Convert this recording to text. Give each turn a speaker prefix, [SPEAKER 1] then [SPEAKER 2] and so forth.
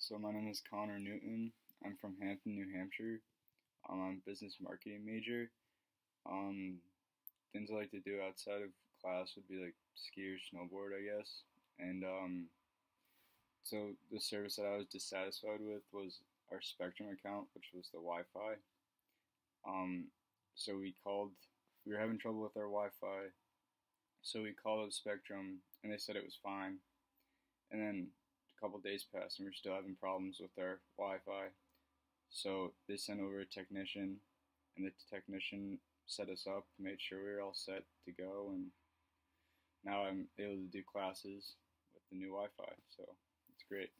[SPEAKER 1] So my name is Connor Newton. I'm from Hampton, New Hampshire. Um, I'm a business marketing major. Um, things I like to do outside of class would be like ski or snowboard, I guess. And um, so the service that I was dissatisfied with was our Spectrum account, which was the Wi-Fi. Um, so we called. We were having trouble with our Wi-Fi, so we called up Spectrum, and they said it was fine. And then couple days passed, and we are still having problems with our Wi-Fi. So they sent over a technician, and the technician set us up, made sure we were all set to go, and now I'm able to do classes with the new Wi-Fi. So it's great.